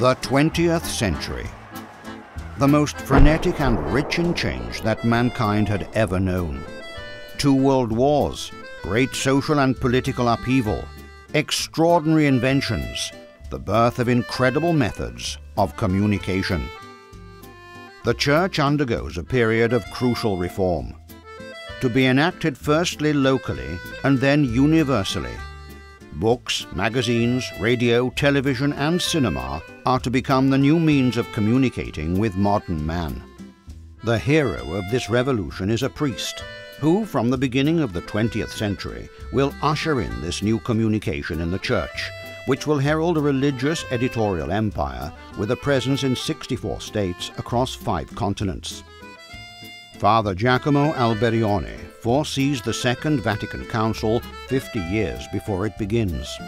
The 20th century. The most frenetic and rich in change that mankind had ever known. Two world wars, great social and political upheaval, extraordinary inventions, the birth of incredible methods of communication. The Church undergoes a period of crucial reform. To be enacted firstly locally and then universally Books, magazines, radio, television, and cinema are to become the new means of communicating with modern man. The hero of this revolution is a priest, who, from the beginning of the 20th century, will usher in this new communication in the Church, which will herald a religious editorial empire with a presence in 64 states across five continents. Father Giacomo Alberione foresees the Second Vatican Council 50 years before it begins.